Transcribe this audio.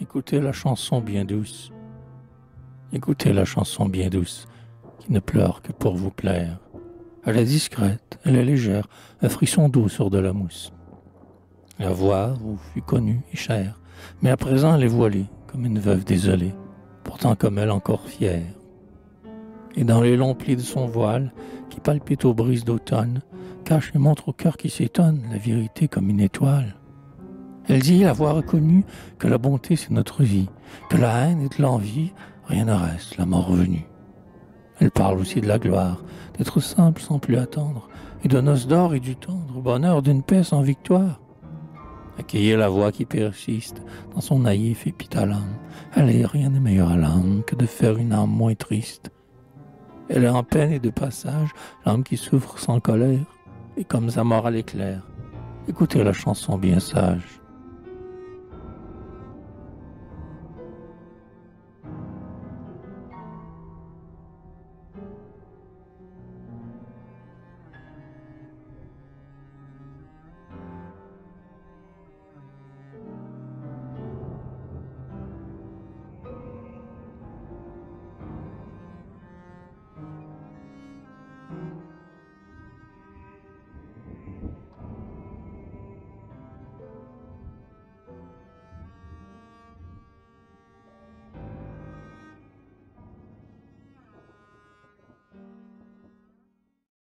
Écoutez la chanson bien douce. Écoutez la chanson bien douce, qui ne pleure que pour vous plaire. Elle est discrète, elle est légère, un frisson doux sur de la mousse. La voix vous fut connue et chère, mais à présent elle est voilée, comme une veuve désolée, pourtant comme elle encore fière. Et dans les longs plis de son voile, qui palpite aux brises d'automne, cache et montre au cœur qui s'étonne la vérité comme une étoile. Elle dit avoir reconnu que la bonté c'est notre vie, que la haine et l'envie, rien ne reste, la mort revenue. Elle parle aussi de la gloire, d'être simple sans plus attendre, et de noces d'or et du tendre bonheur d'une paix sans victoire. Accueillez la voix qui persiste dans son naïf épithalame. Elle est rien de meilleur à l'âme que de faire une âme moins triste. Elle est en peine et de passage, l'âme qui souffre sans colère, et comme sa mort à l'éclair. Écoutez la chanson bien sage.